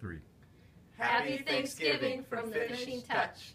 three. Happy Thanksgiving from the Finishing Touch.